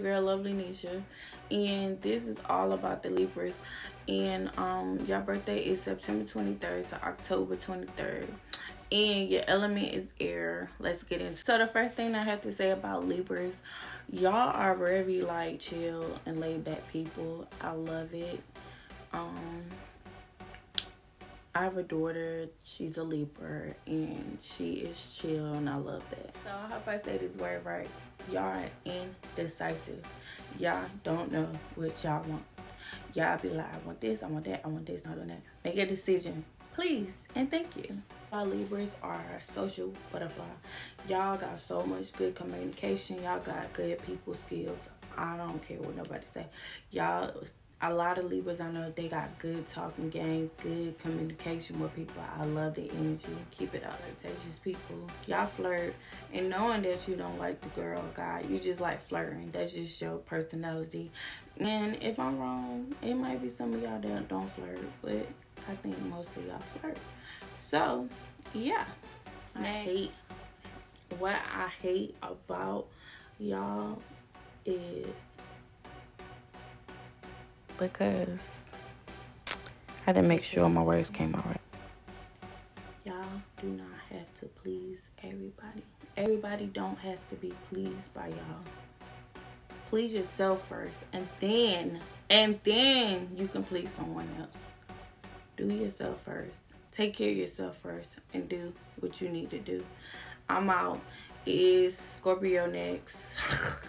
girl lovely nisha. And this is all about the libras. And um your birthday is september 23rd to october 23rd and your element is air. Let's get into so the first thing i have to say about libras y'all are very like chill and laid back people. I love it. Um I have a daughter, she's a Libra, and she is chill, and I love that. So I hope I say this word right. Y'all are indecisive. Y'all don't know what y'all want. Y'all be like, I want this, I want that, I want this, I want that. Make a decision, please, and thank you. Y'all Libras are social butterfly. Y'all got so much good communication. Y'all got good people skills. I don't care what nobody say. Y'all a lot of Libras I know they got good talking game, good communication with people. I love the energy. Keep it out flirtatious people. Y'all flirt and knowing that you don't like the girl or guy, you just like flirting. That's just your personality. And if I'm wrong, it might be some of y'all that don't flirt, but I think most of y'all flirt. So yeah. I hate what I hate about y'all is because I didn't make sure my words came out right. Y'all do not have to please everybody. Everybody don't have to be pleased by y'all. Please yourself first and then and then you can please someone else. Do yourself first. Take care of yourself first and do what you need to do. I'm out. Is Scorpio next?